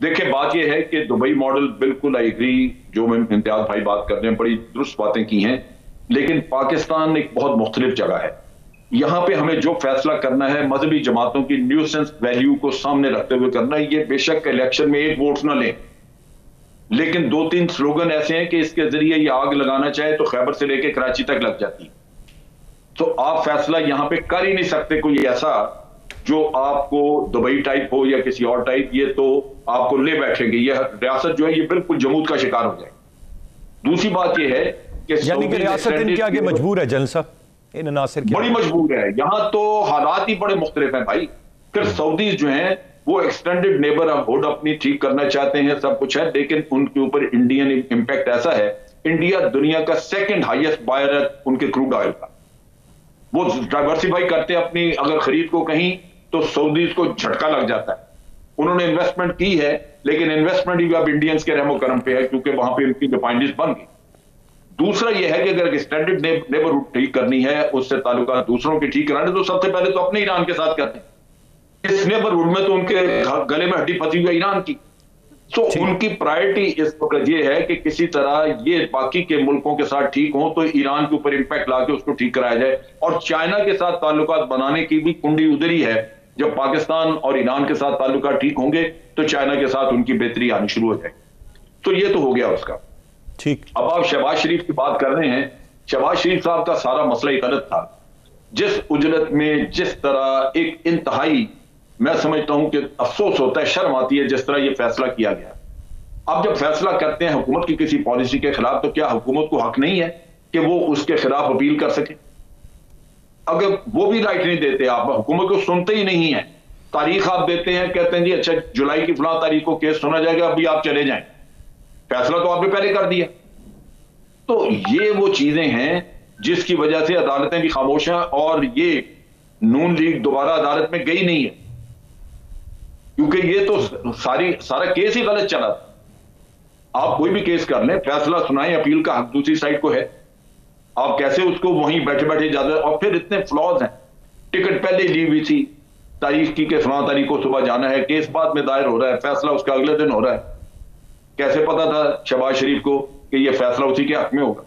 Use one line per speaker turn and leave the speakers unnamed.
देखिए, बात यह है कि दुबई मॉडल बिल्कुल आई एग्री जो मैं इम्तियाज़ भाई बात कर रहे हैं, बड़ी दुरुस्त बातें की हैं, लेकिन पाकिस्तान एक बहुत मुख्तलिफ़ जगह है। यहाँ पे हमें जो फैसला करना है, मजहबी जमातों की न्यूसेंस वैल्यू को सामने रखते हुए करना है ये बेशक इलेक्शन में एक वोट ना लें। लेकिन दो तीन स्लोगन ऐसे हैं कि इसके ज़रिए ये आग लगाना चाहे तो खैबर से लेकर कराची तक लग जाती। तो आप फैसला यहाँ पे कर ही नहीं सकते कोई ऐसा जो आपको दुबई टाइप हो या किसी और टाइप ये तो आपको ले बैठेंगे। यह रियासत जो है ये बिल्कुल जमूद का शिकार हो जाए दूसरी बात यह है
कि यानी कि रियासत इनके आगे मजबूर है जल साहब। इन नासिर
बड़ी मजबूर है। यहाँ तो हालात ही बड़े मुख्तलिफ़ हैं भाई। फिर सऊदी जो हैं वो एक्सटेंडेड नेबर हुड अपनी ठीक करना चाहते हैं सब कुछ है लेकिन उनके ऊपर इंडियन इंपैक्ट ऐसा है इंडिया दुनिया का सेकंड हाईएस्ट बायर है उनके क्रूड ऑयल का। वो डाइवर्सिफाई करते हैं अपनी अगर खरीद को कहीं तो सऊदी को झटका लग जाता है। उन्होंने इन्वेस्टमेंट की है लेकिन इन्वेस्टमेंट भी अब इंडियंस के रहमो करम पे है क्योंकि वहाँ पे उनकी रिफाइनरीज बन गई दूसरा यह है कि अगर स्टैंडर्ड नेबरहुड ठीक करनी है उससे ताल्लुका दूसरों के ठीक कराने तो सबसे पहले तो अपने ईरान के साथ करते हैं। इस नेबरहुड में तो उनके गले में हड्डी फंसी हुई ईरान की। तो उनकी प्रायोरिटी इस वक्त ये है कि किसी तरह ये बाकी के मुल्कों के साथ ठीक हो तो ईरान के ऊपर इंपैक्ट लाके उसको ठीक कराया जाए। और चाइना के साथ ताल्लुकात बनाने की भी कुंडी उधर ही है। जब पाकिस्तान और ईरान के साथ ताल्लुकात ठीक होंगे तो चाइना के साथ उनकी बेहतरी आनी शुरू हो जाएगी। तो ये तो हो गया उसका।
ठीक।
अब आप शहबाज शरीफ की बात कर रहे हैं शहबाज शरीफ साहब का सारा मसला ही गलत था। जिस उजरत में जिस तरह एक इंतहाई मैं समझता हूँ कि अफसोस होता है शर्म आती है जिस तरह यह फैसला किया गया। अब जब फैसला करते हैं हुकूमत की किसी पॉलिसी के खिलाफ तो क्या हुकूमत को हक नहीं है कि वो उसके खिलाफ अपील कर सके? अगर वो भी राइट नहीं देते, आप हुकूमत को सुनते ही नहीं है। तारीख आप देते हैं, कहते हैं, जी अच्छा जुलाई की फला तारीख को केस सुना जाएगा, अभी आप चले जाएँ। फैसला तो आपने पहले कर दिया। तो ये वो चीज़ें हैं जिसकी वजह से अदालतें भी खामोश हैं और ये नून लीग दोबारा अदालत में गई नहीं है। क्योंकि ये तो सारी, सारा केस ही गलत चला था। आप कोई भी केस कर लें, फैसला सुनाएँ, अपील का हक दूसरी साइड को है। आप कैसे उसको वहीं बैठे बैठे जाते और फिर इतने फ्लॉज हैं। टिकट पहले ली हुई थी। तारीख की के फला तारीख को सुबह जाना है। केस बाद में दायर हो रहा है। फैसला उसका अगले दिन हो रहा है। कैसे पता था शबाज शरीफ को कि यह फैसला उसी के हक में होगा?